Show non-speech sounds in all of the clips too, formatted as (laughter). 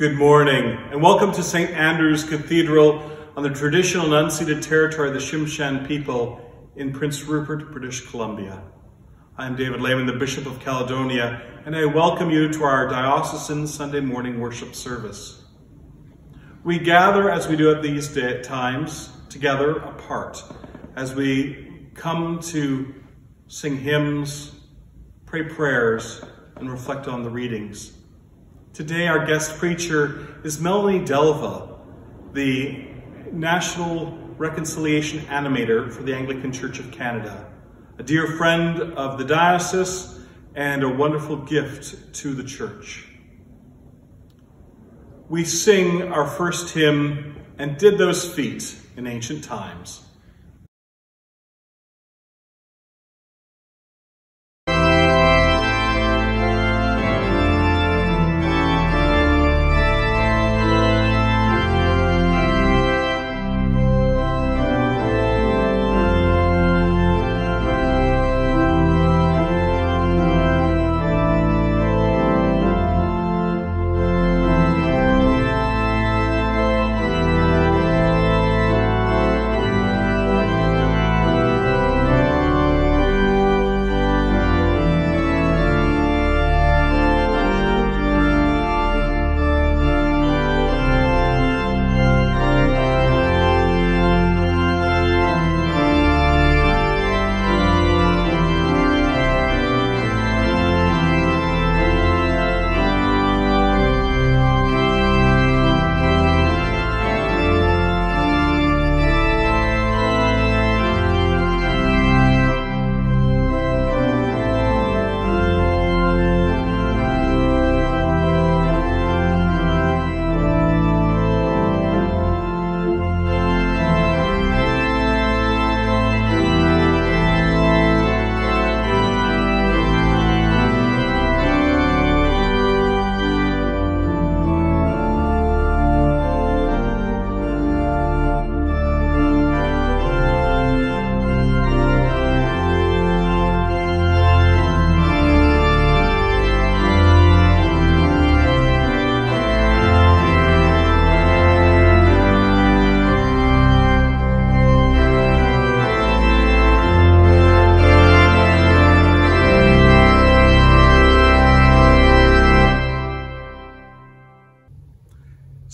Good morning, and welcome to St. Andrew's Cathedral on the traditional and unceded territory of the Tsimshian people in Prince Rupert, British Columbia. I am David Lehmann, the Bishop of Caledonia, and I welcome you to our diocesan Sunday morning worship service. We gather as we do at these times together apart as we come to sing hymns, pray prayers, and reflect on the readings. Today, our guest preacher is Melanie Delva, the National Reconciliation Animator for the Anglican Church of Canada, a dear friend of the diocese and a wonderful gift to the church. We sing our first hymn, and did those feet in ancient times.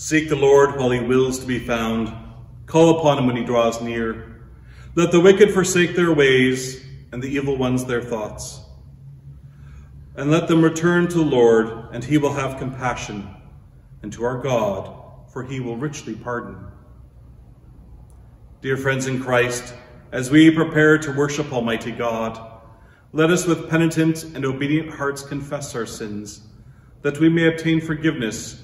Seek the Lord while he wills to be found. Call upon him when he draws near. Let the wicked forsake their ways, and the evil ones their thoughts. And let them return to the Lord, and he will have compassion, and to our God, for he will richly pardon. Dear friends in Christ, as we prepare to worship Almighty God, let us with penitent and obedient hearts confess our sins, that we may obtain forgiveness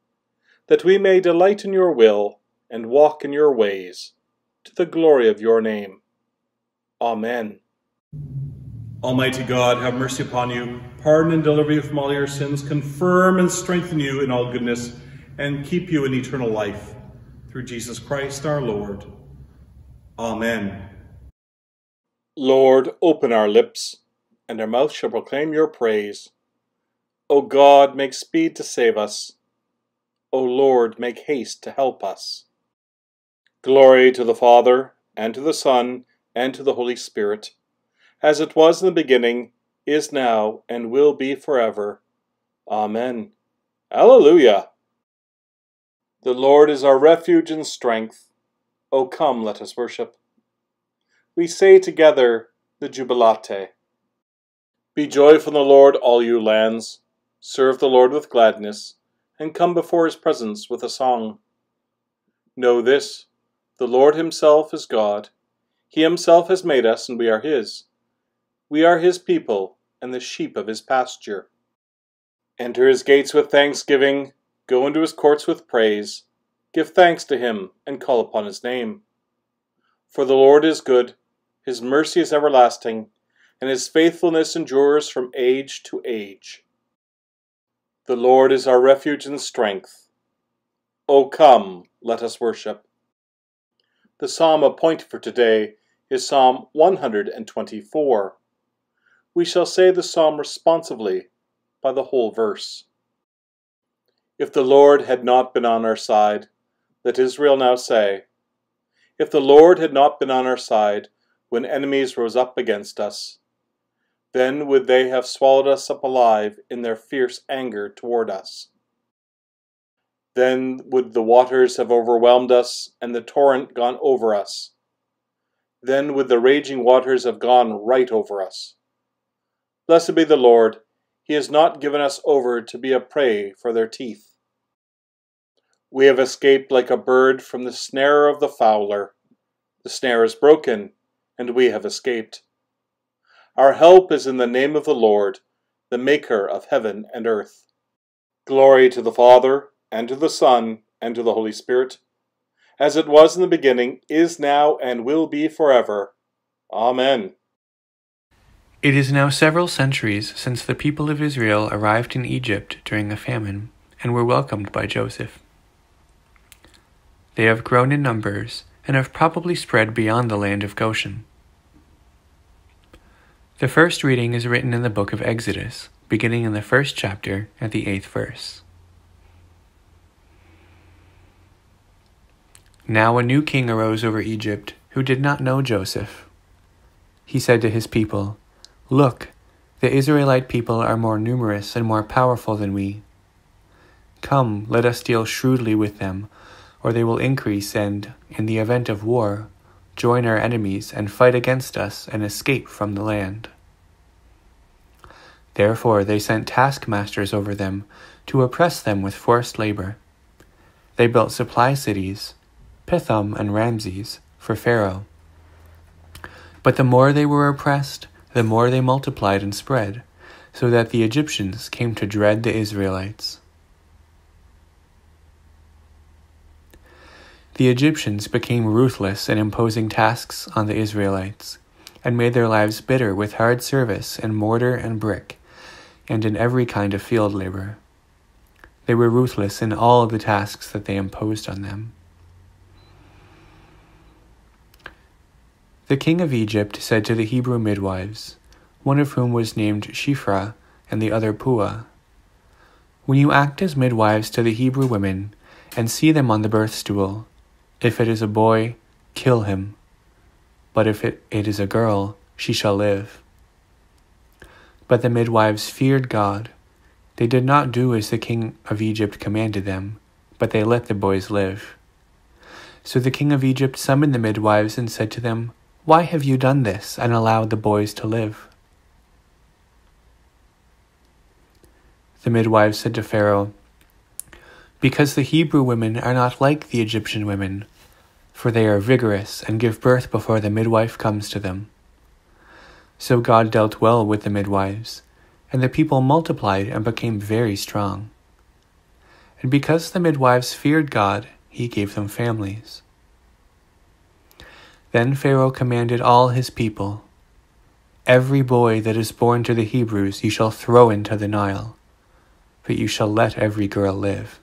that we may delight in your will and walk in your ways, to the glory of your name. Amen. Almighty God, have mercy upon you, pardon and deliver you from all your sins, confirm and strengthen you in all goodness, and keep you in eternal life. Through Jesus Christ our Lord. Amen. Lord, open our lips, and our mouth shall proclaim your praise. O God, make speed to save us. O Lord, make haste to help us. Glory to the Father, and to the Son, and to the Holy Spirit, as it was in the beginning, is now, and will be forever. Amen. Alleluia! The Lord is our refuge and strength. O come, let us worship. We say together the Jubilate. Be joyful in the Lord, all you lands. Serve the Lord with gladness and come before his presence with a song. Know this the Lord himself is God. He himself has made us, and we are his. We are his people, and the sheep of his pasture. Enter his gates with thanksgiving, go into his courts with praise. Give thanks to him and call upon his name. For the Lord is good, his mercy is everlasting, and his faithfulness endures from age to age. The Lord is our refuge and strength. O come, let us worship. The psalm appointed for today is Psalm 124. We shall say the psalm responsively by the whole verse. If the Lord had not been on our side, let Israel now say, If the Lord had not been on our side when enemies rose up against us, then would they have swallowed us up alive in their fierce anger toward us. Then would the waters have overwhelmed us, and the torrent gone over us. Then would the raging waters have gone right over us. Blessed be the Lord, he has not given us over to be a prey for their teeth. We have escaped like a bird from the snare of the fowler. The snare is broken, and we have escaped. Our help is in the name of the Lord, the Maker of heaven and earth. Glory to the Father, and to the Son, and to the Holy Spirit, as it was in the beginning, is now, and will be forever. Amen. It is now several centuries since the people of Israel arrived in Egypt during a famine and were welcomed by Joseph. They have grown in numbers and have probably spread beyond the land of Goshen. The first reading is written in the book of Exodus, beginning in the first chapter at the eighth verse. Now a new king arose over Egypt who did not know Joseph. He said to his people, Look, the Israelite people are more numerous and more powerful than we. Come, let us deal shrewdly with them, or they will increase and, in the event of war, join our enemies and fight against us and escape from the land. Therefore they sent taskmasters over them to oppress them with forced labor. They built supply cities, Pithom and Ramses, for Pharaoh. But the more they were oppressed, the more they multiplied and spread, so that the Egyptians came to dread the Israelites. The Egyptians became ruthless in imposing tasks on the Israelites, and made their lives bitter with hard service in mortar and brick, and in every kind of field labor. They were ruthless in all the tasks that they imposed on them. The king of Egypt said to the Hebrew midwives, one of whom was named Shiphrah and the other Puah, When you act as midwives to the Hebrew women and see them on the birth stool, if it is a boy, kill him. But if it, it is a girl, she shall live. But the midwives feared God. They did not do as the king of Egypt commanded them, but they let the boys live. So the king of Egypt summoned the midwives and said to them, why have you done this and allowed the boys to live? The midwives said to Pharaoh, Because the Hebrew women are not like the Egyptian women, for they are vigorous and give birth before the midwife comes to them. So God dealt well with the midwives, and the people multiplied and became very strong. And because the midwives feared God, he gave them families. Then Pharaoh commanded all his people, Every boy that is born to the Hebrews you shall throw into the Nile, but you shall let every girl live.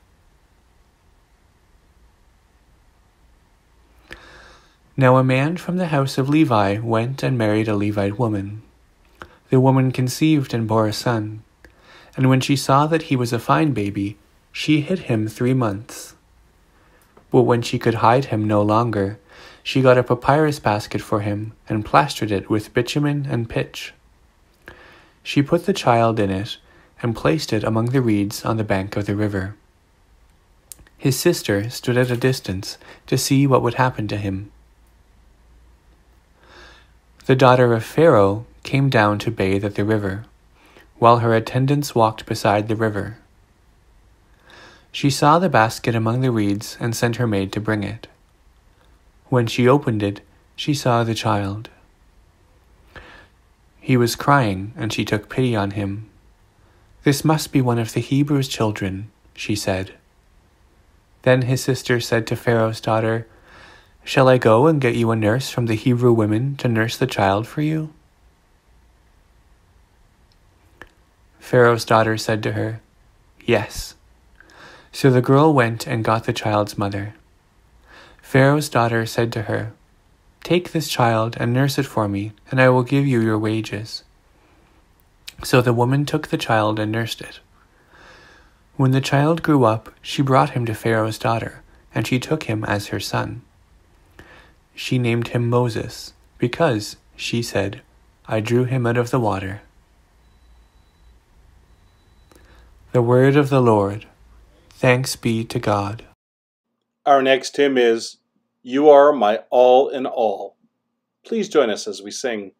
Now a man from the house of Levi went and married a Levite woman. The woman conceived and bore a son, and when she saw that he was a fine baby, she hid him three months. But when she could hide him no longer, she got a papyrus basket for him and plastered it with bitumen and pitch. She put the child in it and placed it among the reeds on the bank of the river. His sister stood at a distance to see what would happen to him. The daughter of Pharaoh came down to bathe at the river, while her attendants walked beside the river. She saw the basket among the reeds and sent her maid to bring it. When she opened it, she saw the child. He was crying, and she took pity on him. This must be one of the Hebrews' children, she said. Then his sister said to Pharaoh's daughter, Shall I go and get you a nurse from the Hebrew women to nurse the child for you? Pharaoh's daughter said to her, Yes. So the girl went and got the child's mother. Pharaoh's daughter said to her, Take this child and nurse it for me, and I will give you your wages. So the woman took the child and nursed it. When the child grew up, she brought him to Pharaoh's daughter, and she took him as her son. She named him Moses, because, she said, I drew him out of the water. The word of the Lord. Thanks be to God. Our next hymn is You Are My All in All. Please join us as we sing.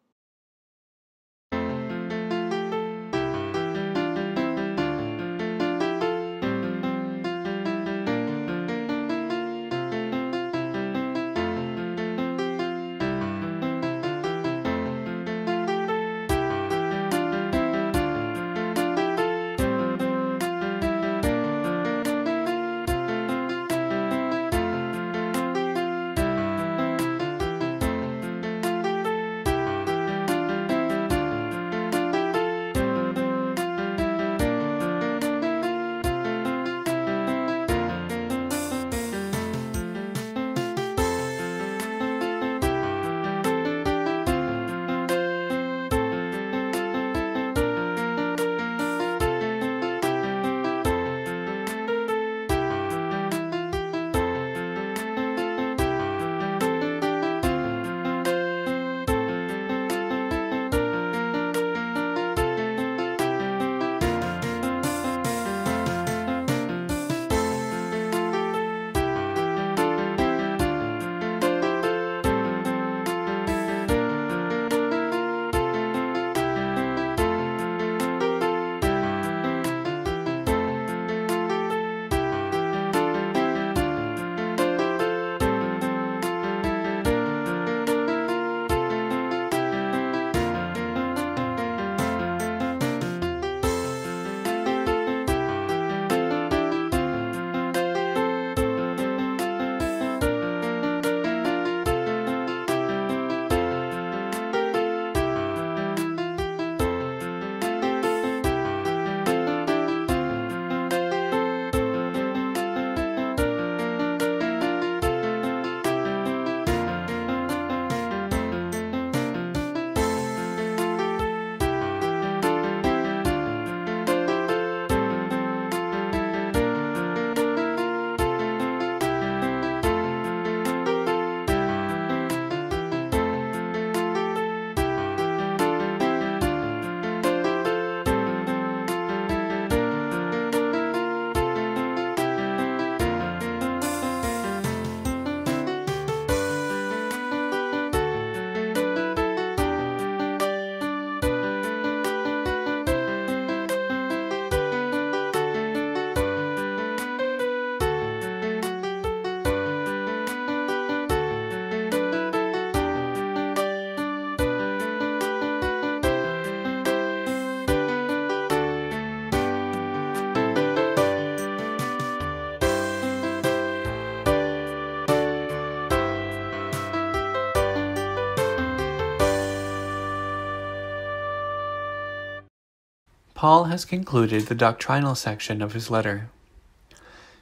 Paul has concluded the doctrinal section of his letter.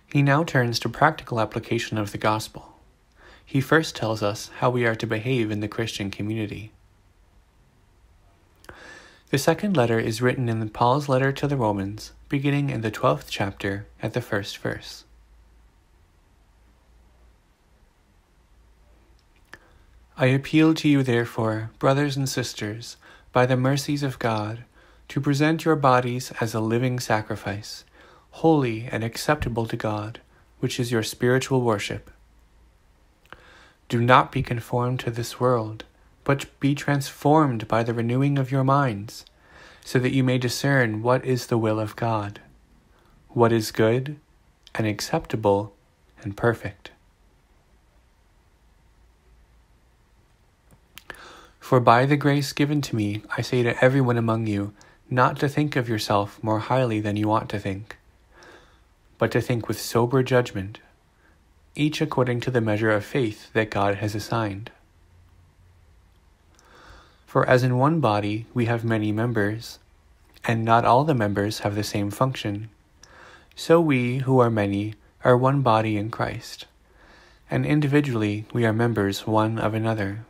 He now turns to practical application of the gospel. He first tells us how we are to behave in the Christian community. The second letter is written in Paul's letter to the Romans, beginning in the 12th chapter at the first verse. I appeal to you, therefore, brothers and sisters, by the mercies of God, to present your bodies as a living sacrifice, holy and acceptable to God, which is your spiritual worship. Do not be conformed to this world, but be transformed by the renewing of your minds, so that you may discern what is the will of God, what is good and acceptable and perfect. For by the grace given to me, I say to everyone among you, not to think of yourself more highly than you ought to think, but to think with sober judgment, each according to the measure of faith that God has assigned. For as in one body we have many members, and not all the members have the same function, so we, who are many, are one body in Christ, and individually we are members one of another.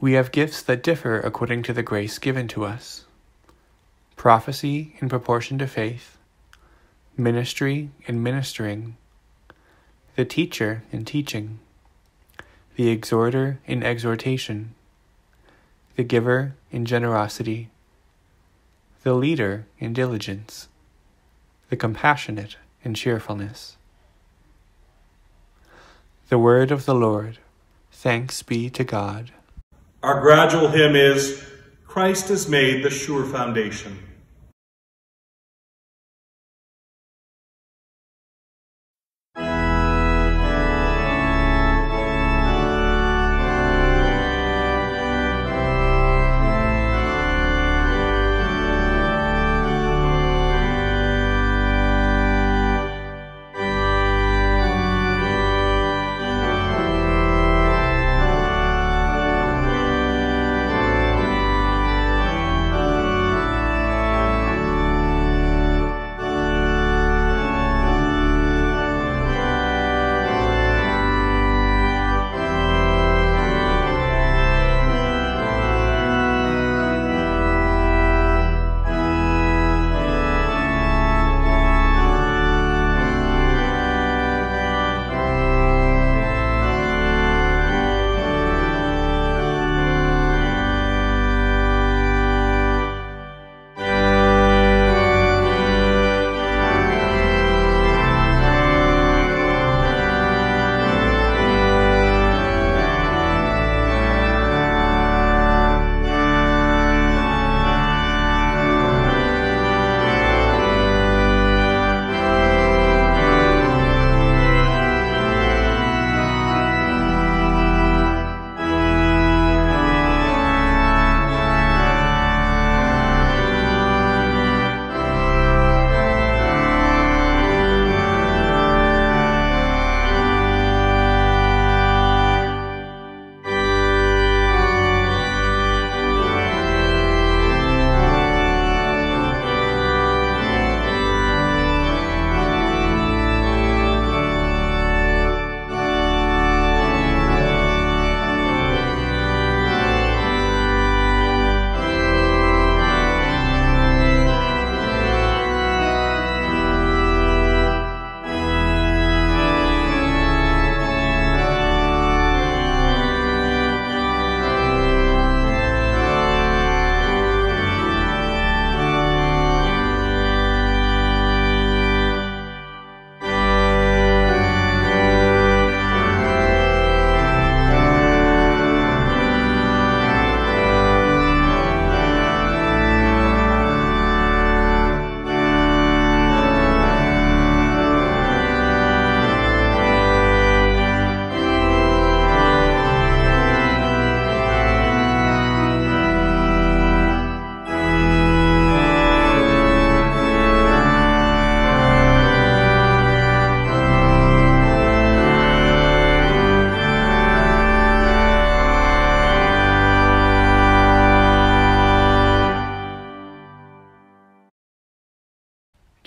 We have gifts that differ according to the grace given to us. Prophecy in proportion to faith, ministry in ministering, the teacher in teaching, the exhorter in exhortation, the giver in generosity, the leader in diligence, the compassionate in cheerfulness. The word of the Lord. Thanks be to God. Our gradual hymn is Christ has made the sure foundation.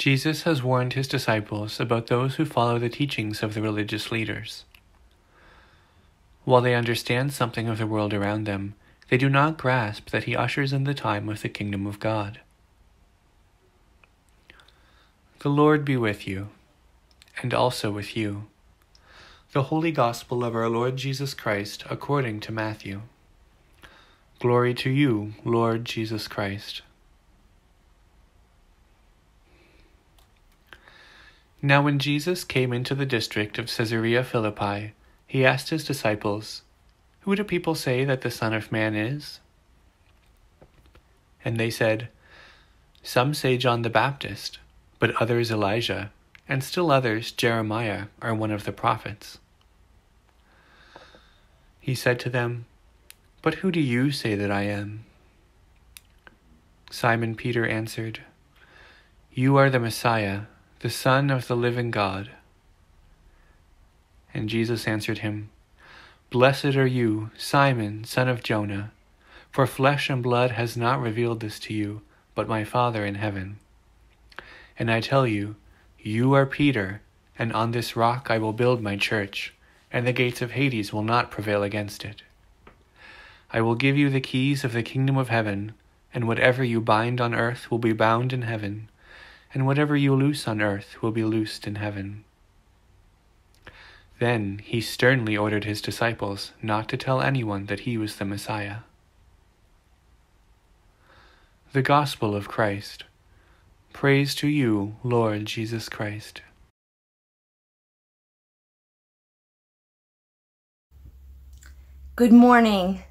Jesus has warned his disciples about those who follow the teachings of the religious leaders. While they understand something of the world around them, they do not grasp that he ushers in the time of the kingdom of God. The Lord be with you, and also with you. The Holy Gospel of our Lord Jesus Christ according to Matthew. Glory to you, Lord Jesus Christ. Now, when Jesus came into the district of Caesarea Philippi, he asked his disciples, Who do people say that the Son of Man is? And they said, Some say John the Baptist, but others Elijah, and still others Jeremiah or one of the prophets. He said to them, But who do you say that I am? Simon Peter answered, You are the Messiah, the Son of the living God. And Jesus answered him, Blessed are you, Simon, son of Jonah, for flesh and blood has not revealed this to you, but my Father in heaven. And I tell you, you are Peter, and on this rock I will build my church, and the gates of Hades will not prevail against it. I will give you the keys of the kingdom of heaven, and whatever you bind on earth will be bound in heaven, and whatever you loose on earth will be loosed in heaven. Then he sternly ordered his disciples not to tell anyone that he was the Messiah. The Gospel of Christ. Praise to you, Lord Jesus Christ. Good morning.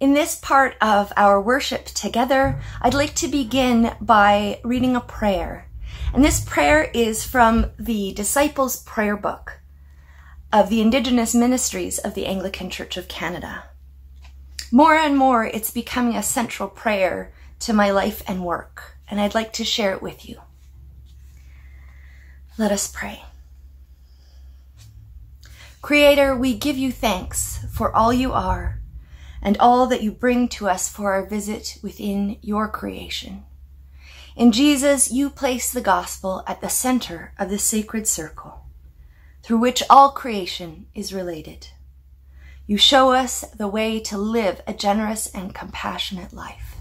In this part of our worship together, I'd like to begin by reading a prayer. And this prayer is from the Disciples' Prayer Book of the Indigenous Ministries of the Anglican Church of Canada. More and more, it's becoming a central prayer to my life and work, and I'd like to share it with you. Let us pray. Creator, we give you thanks for all you are and all that you bring to us for our visit within your creation. In Jesus, you place the gospel at the center of the sacred circle through which all creation is related. You show us the way to live a generous and compassionate life.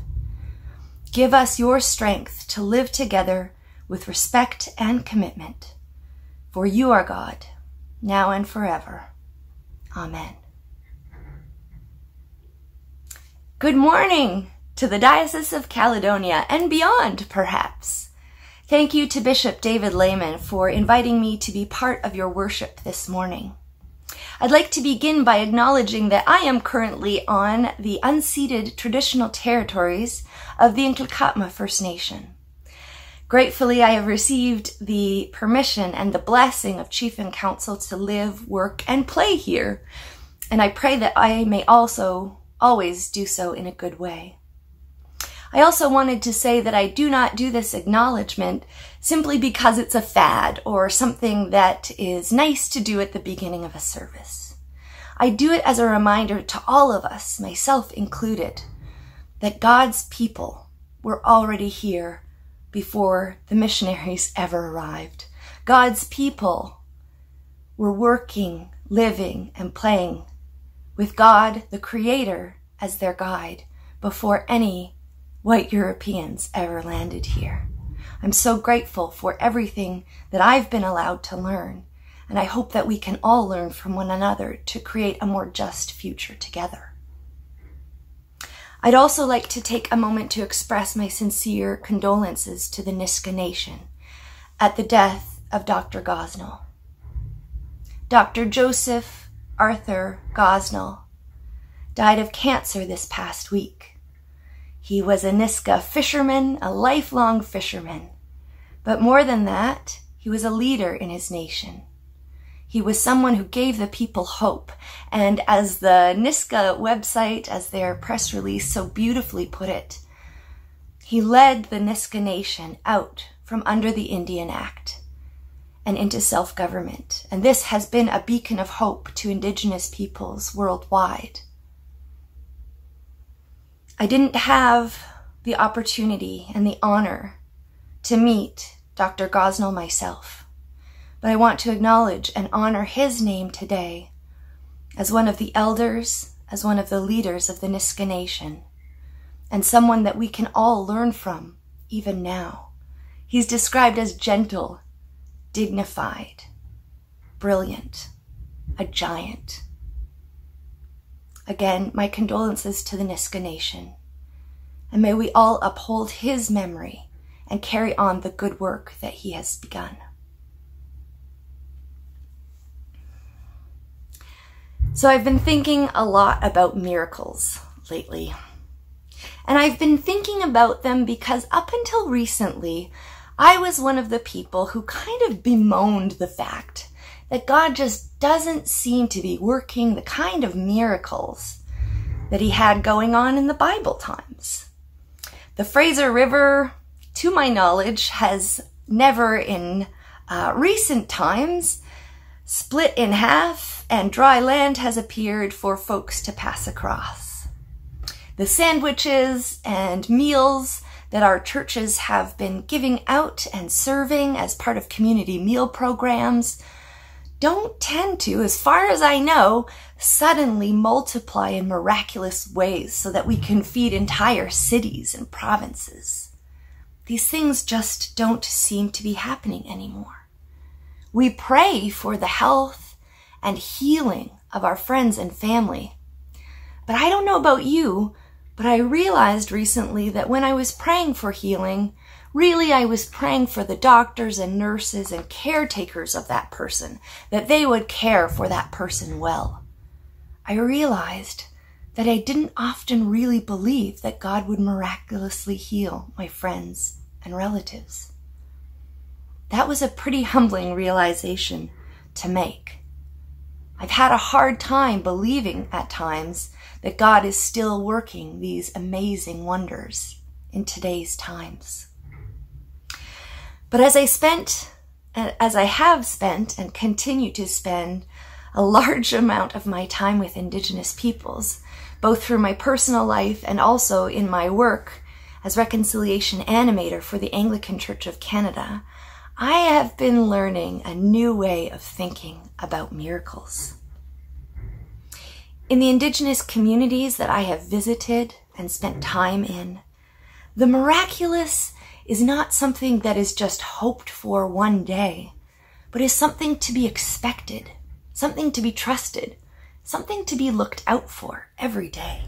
Give us your strength to live together with respect and commitment. For you are God, now and forever. Amen. Good morning to the Diocese of Caledonia and beyond, perhaps. Thank you to Bishop David Lehmann for inviting me to be part of your worship this morning. I'd like to begin by acknowledging that I am currently on the unceded traditional territories of the Nklakatma First Nation. Gratefully, I have received the permission and the blessing of Chief and Council to live, work, and play here, and I pray that I may also always do so in a good way. I also wanted to say that I do not do this acknowledgement simply because it's a fad or something that is nice to do at the beginning of a service. I do it as a reminder to all of us, myself included, that God's people were already here before the missionaries ever arrived. God's people were working, living, and playing with God, the Creator, as their guide before any white Europeans ever landed here. I'm so grateful for everything that I've been allowed to learn, and I hope that we can all learn from one another to create a more just future together. I'd also like to take a moment to express my sincere condolences to the Nisga'a Nation at the death of Dr. Gosnell. Dr. Joseph Arthur Gosnell died of cancer this past week. He was a Nisga'a fisherman, a lifelong fisherman. But more than that, he was a leader in his nation. He was someone who gave the people hope. And as the Nisga'a website, as their press release so beautifully put it, he led the Nisga'a nation out from under the Indian Act and into self-government. And this has been a beacon of hope to indigenous peoples worldwide. I didn't have the opportunity and the honor to meet Dr. Gosnell myself, but I want to acknowledge and honor his name today as one of the elders, as one of the leaders of the Nisga'a Nation, and someone that we can all learn from even now. He's described as gentle, dignified, brilliant, a giant. Again, my condolences to the Nisga'a Nation. And may we all uphold his memory and carry on the good work that he has begun. So I've been thinking a lot about miracles lately. And I've been thinking about them because up until recently, I was one of the people who kind of bemoaned the fact that God just doesn't seem to be working the kind of miracles that he had going on in the Bible times. The Fraser River to my knowledge, has never in uh, recent times split in half and dry land has appeared for folks to pass across. The sandwiches and meals that our churches have been giving out and serving as part of community meal programs don't tend to, as far as I know, suddenly multiply in miraculous ways so that we can feed entire cities and provinces. These things just don't seem to be happening anymore. We pray for the health and healing of our friends and family. But I don't know about you, but I realized recently that when I was praying for healing, really I was praying for the doctors and nurses and caretakers of that person, that they would care for that person well. I realized that I didn't often really believe that God would miraculously heal my friends and relatives. That was a pretty humbling realization to make. I've had a hard time believing at times that God is still working these amazing wonders in today's times. But as I spent, as I have spent and continue to spend a large (laughs) amount of my time with Indigenous peoples, both through my personal life and also in my work as reconciliation animator for the Anglican Church of Canada, I have been learning a new way of thinking about miracles. In the indigenous communities that I have visited and spent time in, the miraculous is not something that is just hoped for one day, but is something to be expected, something to be trusted, something to be looked out for every day.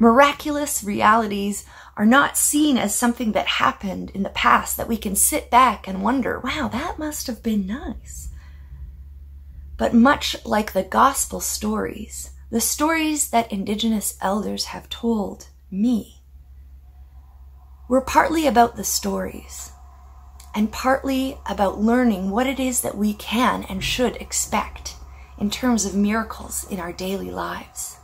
Miraculous realities are not seen as something that happened in the past that we can sit back and wonder, wow, that must have been nice. But much like the gospel stories, the stories that Indigenous elders have told me, were partly about the stories and partly about learning what it is that we can and should expect in terms of miracles in our daily lives.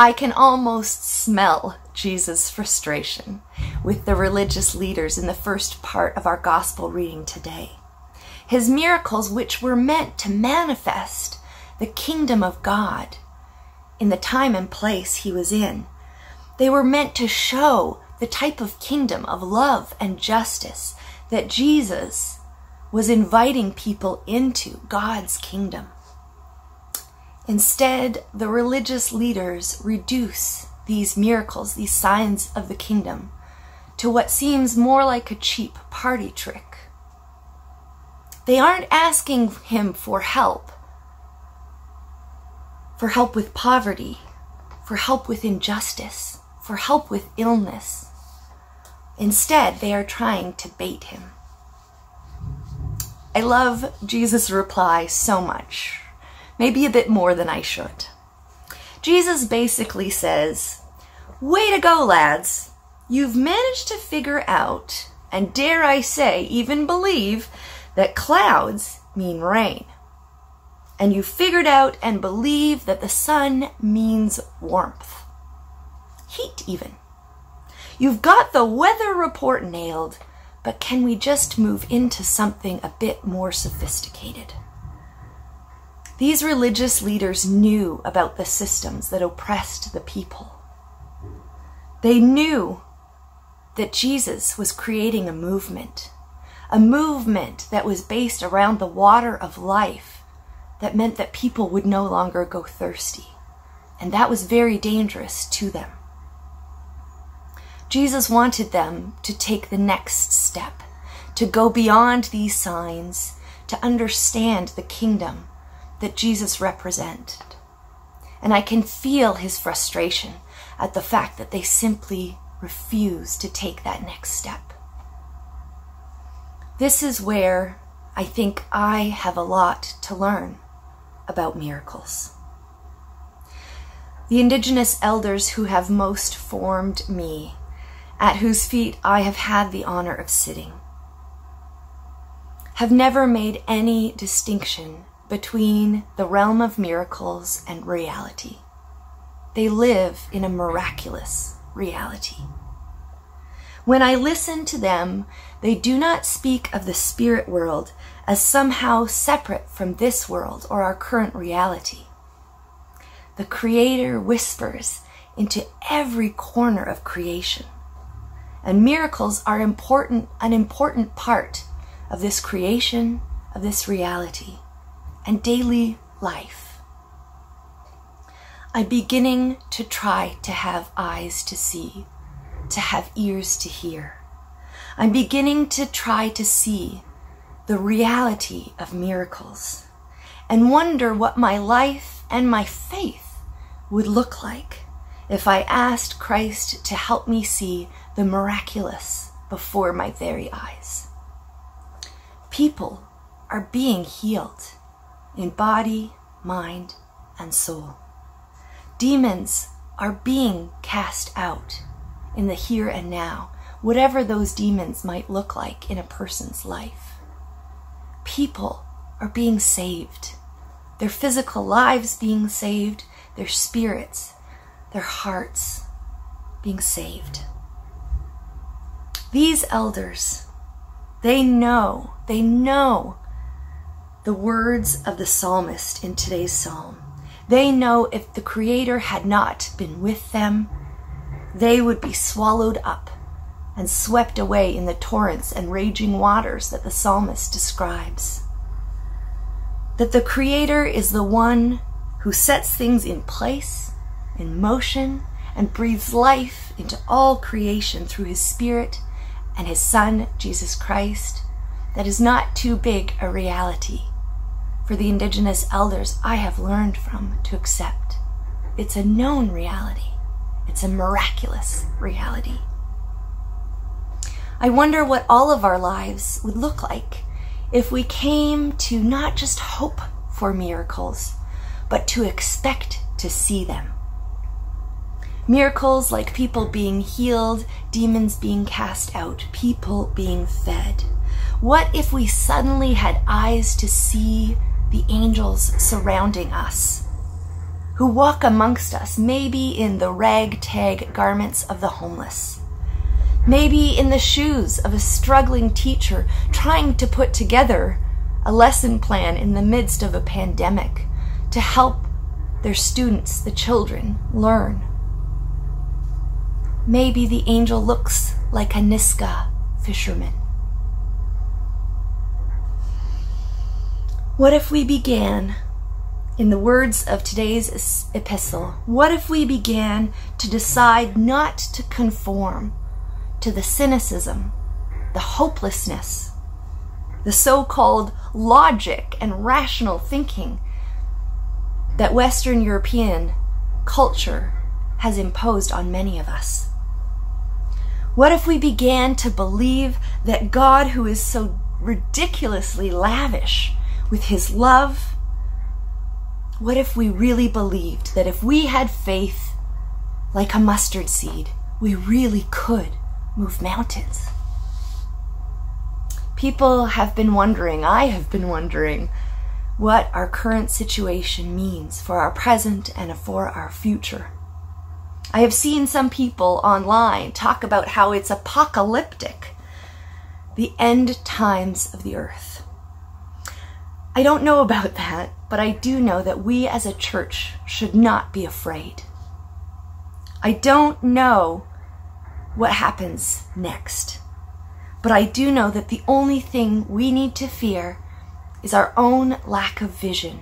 I can almost smell Jesus' frustration with the religious leaders in the first part of our gospel reading today his miracles, which were meant to manifest the kingdom of God in the time and place he was in. They were meant to show the type of kingdom of love and justice that Jesus was inviting people into God's kingdom. Instead, the religious leaders reduce these miracles, these signs of the kingdom, to what seems more like a cheap party trick they aren't asking him for help, for help with poverty, for help with injustice, for help with illness. Instead, they are trying to bait him. I love Jesus' reply so much, maybe a bit more than I should. Jesus basically says, Way to go, lads! You've managed to figure out, and dare I say, even believe, that clouds mean rain. And you figured out and believe that the sun means warmth. Heat, even. You've got the weather report nailed, but can we just move into something a bit more sophisticated? These religious leaders knew about the systems that oppressed the people. They knew that Jesus was creating a movement a movement that was based around the water of life that meant that people would no longer go thirsty. And that was very dangerous to them. Jesus wanted them to take the next step, to go beyond these signs, to understand the kingdom that Jesus represented. And I can feel his frustration at the fact that they simply refuse to take that next step. This is where I think I have a lot to learn about miracles. The Indigenous elders who have most formed me, at whose feet I have had the honor of sitting, have never made any distinction between the realm of miracles and reality. They live in a miraculous reality. When I listen to them, they do not speak of the spirit world as somehow separate from this world or our current reality. The Creator whispers into every corner of creation. And miracles are important, an important part of this creation, of this reality, and daily life. I'm beginning to try to have eyes to see, to have ears to hear. I'm beginning to try to see the reality of miracles and wonder what my life and my faith would look like if I asked Christ to help me see the miraculous before my very eyes. People are being healed in body, mind, and soul. Demons are being cast out in the here and now, whatever those demons might look like in a person's life. People are being saved, their physical lives being saved, their spirits, their hearts being saved. These elders, they know, they know the words of the psalmist in today's psalm. They know if the Creator had not been with them, they would be swallowed up and swept away in the torrents and raging waters that the psalmist describes. That the Creator is the one who sets things in place, in motion, and breathes life into all creation through His Spirit and His Son, Jesus Christ, that is not too big a reality for the Indigenous elders I have learned from to accept. It's a known reality, it's a miraculous reality. I wonder what all of our lives would look like if we came to not just hope for miracles, but to expect to see them. Miracles like people being healed, demons being cast out, people being fed. What if we suddenly had eyes to see the angels surrounding us, who walk amongst us, maybe in the ragtag garments of the homeless, maybe in the shoes of a struggling teacher trying to put together a lesson plan in the midst of a pandemic to help their students, the children, learn. Maybe the angel looks like a Nisga'a fisherman. What if we began, in the words of today's epistle, what if we began to decide not to conform to the cynicism, the hopelessness, the so called logic and rational thinking that Western European culture has imposed on many of us? What if we began to believe that God, who is so ridiculously lavish, with His love? What if we really believed that if we had faith like a mustard seed, we really could move mountains? People have been wondering, I have been wondering, what our current situation means for our present and for our future. I have seen some people online talk about how it's apocalyptic, the end times of the earth. I don't know about that, but I do know that we as a church should not be afraid. I don't know what happens next, but I do know that the only thing we need to fear is our own lack of vision,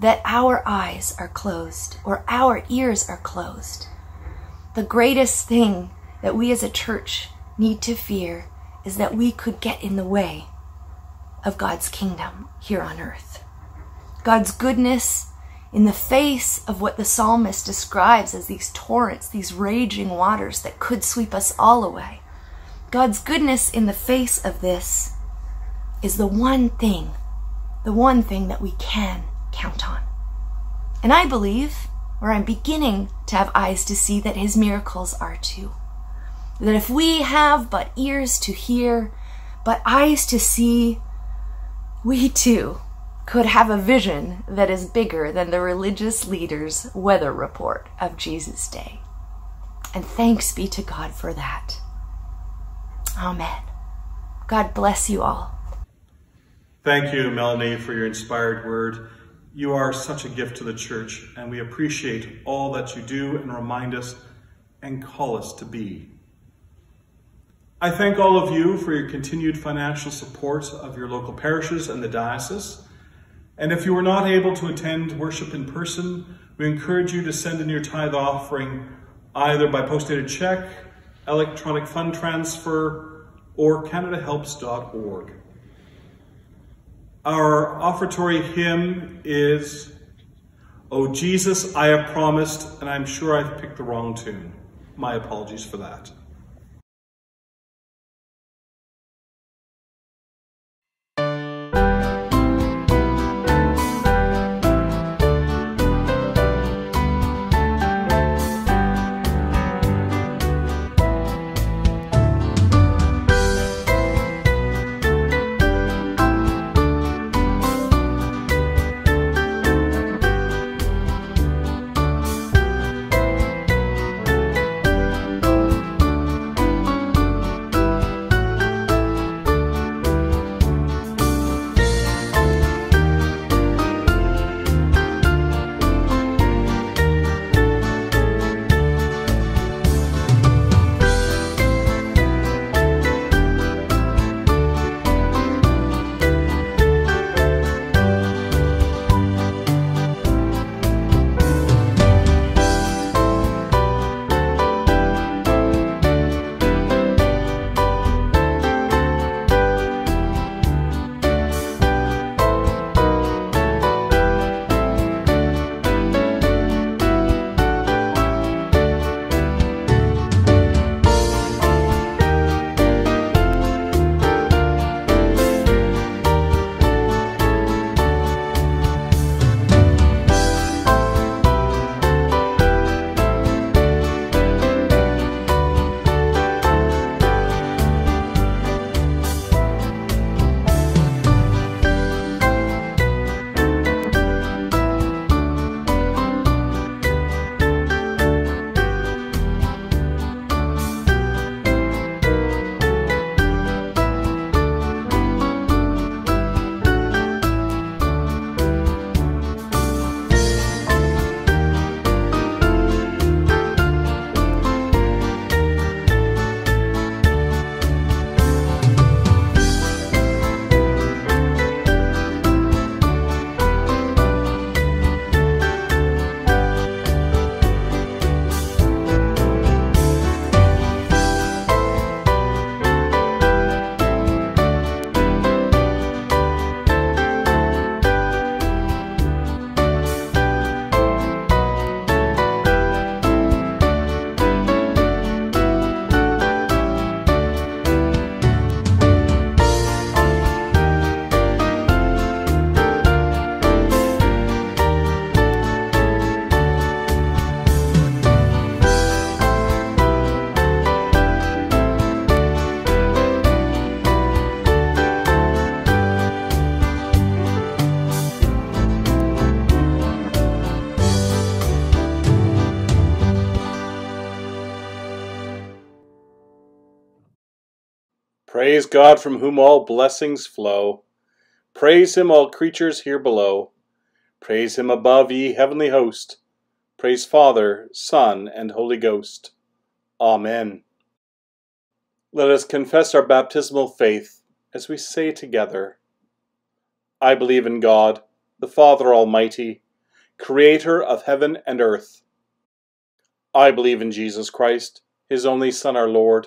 that our eyes are closed or our ears are closed. The greatest thing that we as a church need to fear is that we could get in the way of God's kingdom here on earth. God's goodness in the face of what the psalmist describes as these torrents, these raging waters that could sweep us all away. God's goodness in the face of this is the one thing, the one thing that we can count on. And I believe, or I'm beginning to have eyes to see, that his miracles are too. That if we have but ears to hear, but eyes to see, we too could have a vision that is bigger than the religious leaders' weather report of Jesus' day. And thanks be to God for that. Amen. God bless you all. Thank you, Melanie, for your inspired word. You are such a gift to the church, and we appreciate all that you do and remind us and call us to be. I thank all of you for your continued financial support of your local parishes and the diocese. And if you were not able to attend worship in person, we encourage you to send in your tithe offering either by post-dated check, electronic fund transfer, or canadahelps.org. Our offertory hymn is, Oh Jesus, I have promised, and I'm sure I've picked the wrong tune. My apologies for that. Praise God from whom all blessings flow. Praise him, all creatures here below. Praise him above, ye heavenly host. Praise Father, Son, and Holy Ghost. Amen. Let us confess our baptismal faith as we say together I believe in God, the Father Almighty, creator of heaven and earth. I believe in Jesus Christ, his only Son, our Lord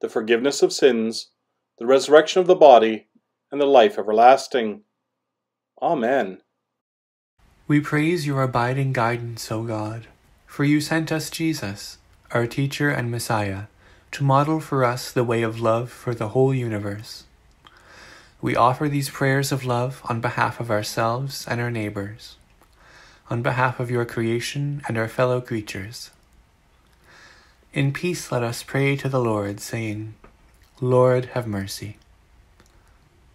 the forgiveness of sins, the resurrection of the body, and the life everlasting. Amen. We praise your abiding guidance, O God, for you sent us Jesus, our teacher and Messiah, to model for us the way of love for the whole universe. We offer these prayers of love on behalf of ourselves and our neighbors, on behalf of your creation and our fellow creatures. In peace let us pray to the Lord, saying, Lord, have mercy.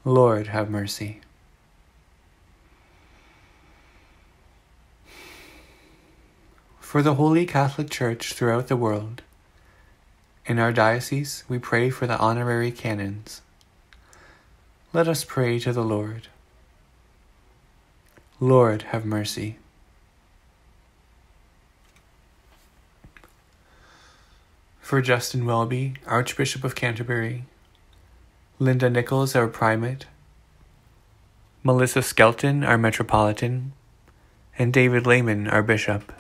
Lord, have mercy. For the Holy Catholic Church throughout the world, in our diocese we pray for the honorary canons. Let us pray to the Lord. Lord, have mercy. For Justin Welby, Archbishop of Canterbury, Linda Nichols, our primate, Melissa Skelton, our metropolitan, and David Lehmann, our bishop.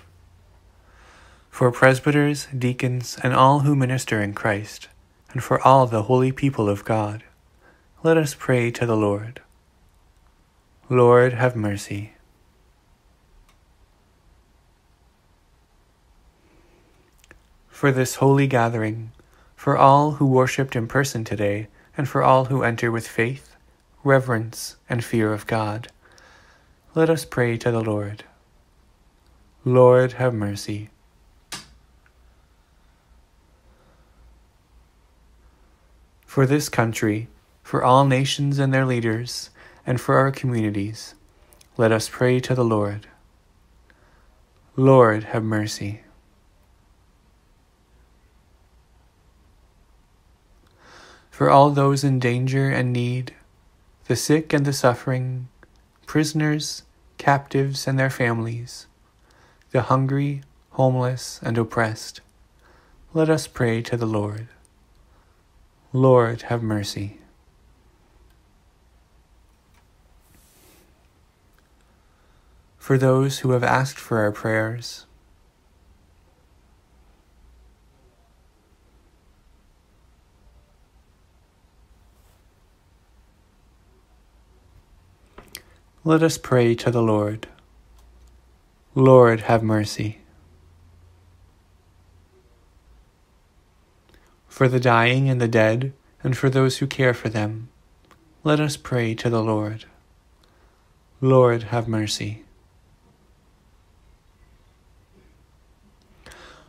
For presbyters, deacons, and all who minister in Christ, and for all the holy people of God, let us pray to the Lord. Lord, have mercy. For this holy gathering, for all who worshipped in person today, and for all who enter with faith, reverence, and fear of God, let us pray to the Lord. Lord, have mercy. For this country, for all nations and their leaders, and for our communities, let us pray to the Lord. Lord, have mercy. For all those in danger and need, the sick and the suffering, prisoners, captives and their families, the hungry, homeless, and oppressed, let us pray to the Lord. Lord, have mercy. For those who have asked for our prayers, Let us pray to the Lord. Lord, have mercy. For the dying and the dead, and for those who care for them, let us pray to the Lord. Lord, have mercy.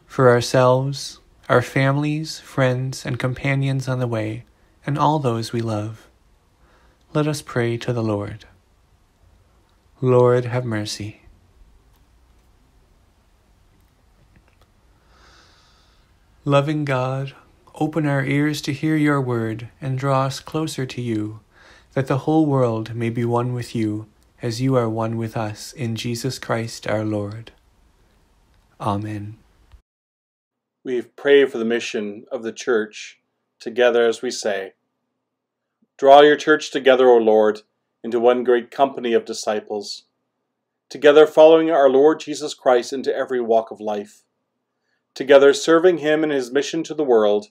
For ourselves, our families, friends, and companions on the way, and all those we love, let us pray to the Lord. Lord, have mercy. Loving God, open our ears to hear your word and draw us closer to you, that the whole world may be one with you, as you are one with us in Jesus Christ our Lord. Amen. We pray for the mission of the church together as we say, Draw your church together, O Lord into one great company of disciples, together following our Lord Jesus Christ into every walk of life, together serving him in his mission to the world,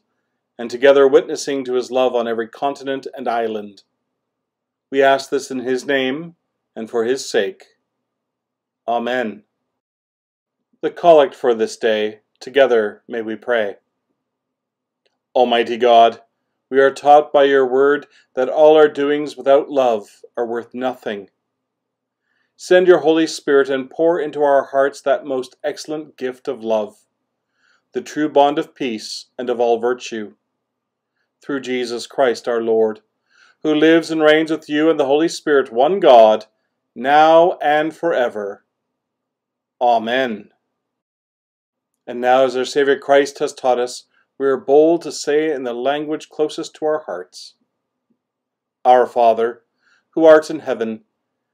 and together witnessing to his love on every continent and island. We ask this in his name and for his sake. Amen. The collect for this day, together may we pray. Almighty God, we are taught by your word that all our doings without love are worth nothing. Send your Holy Spirit and pour into our hearts that most excellent gift of love, the true bond of peace and of all virtue. Through Jesus Christ our Lord, who lives and reigns with you and the Holy Spirit, one God, now and forever. Amen. And now, as our Saviour Christ has taught us, we are bold to say in the language closest to our hearts Our Father, who art in heaven,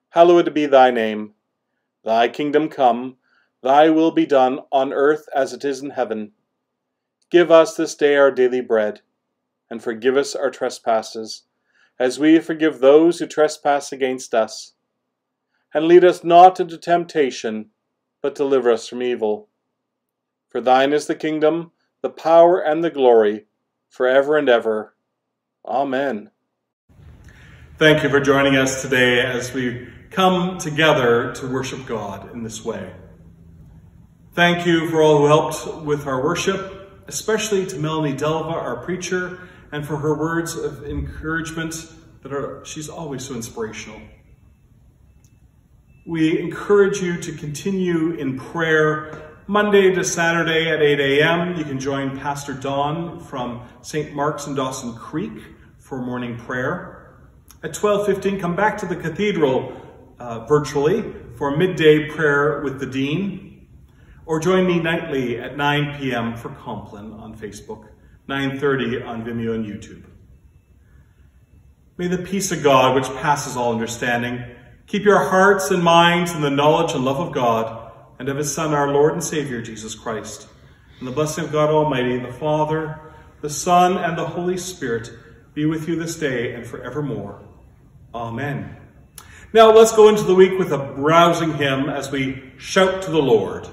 hallowed be thy name. Thy kingdom come, thy will be done on earth as it is in heaven. Give us this day our daily bread, and forgive us our trespasses, as we forgive those who trespass against us. And lead us not into temptation, but deliver us from evil. For thine is the kingdom, the power and the glory, forever and ever. Amen. Thank you for joining us today as we come together to worship God in this way. Thank you for all who helped with our worship especially to Melanie Delva, our preacher, and for her words of encouragement that are, she's always so inspirational. We encourage you to continue in prayer Monday to Saturday at 8 a.m. You can join Pastor Don from St. Mark's in Dawson Creek for morning prayer. At 12.15, come back to the cathedral uh, virtually for midday prayer with the Dean. Or join me nightly at 9 p.m. for Compline on Facebook, 9.30 on Vimeo and YouTube. May the peace of God, which passes all understanding, keep your hearts and minds in the knowledge and love of God and of his Son, our Lord and Savior, Jesus Christ. And the blessing of God Almighty, the Father, the Son, and the Holy Spirit be with you this day and forevermore. Amen. Now let's go into the week with a rousing hymn as we shout to the Lord.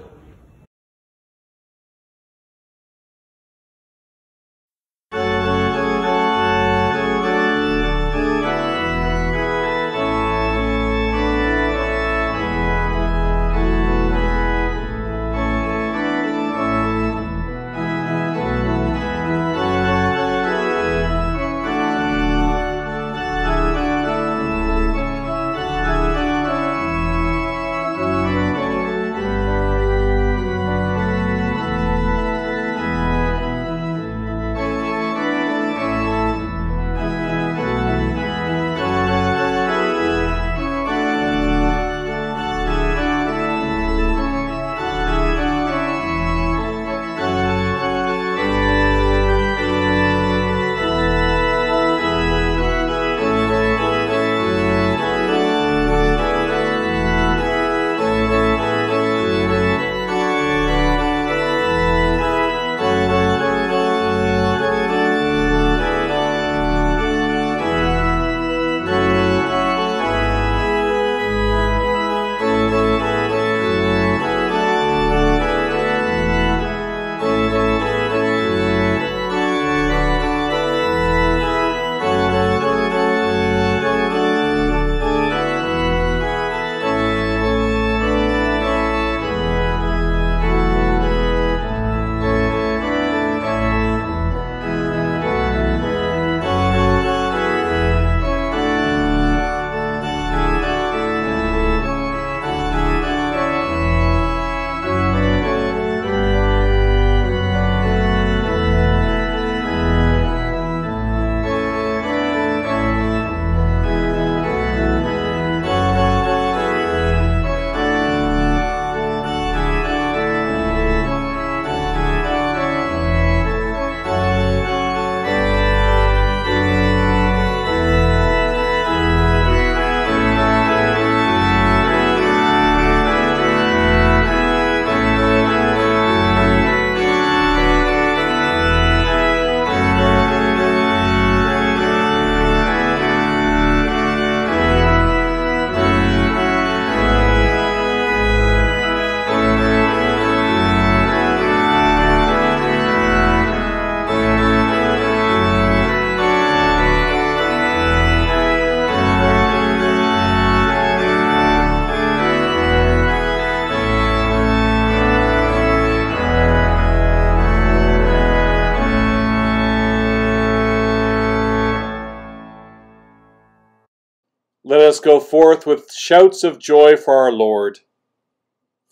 Us go forth with shouts of joy for our Lord.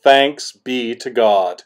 Thanks be to God.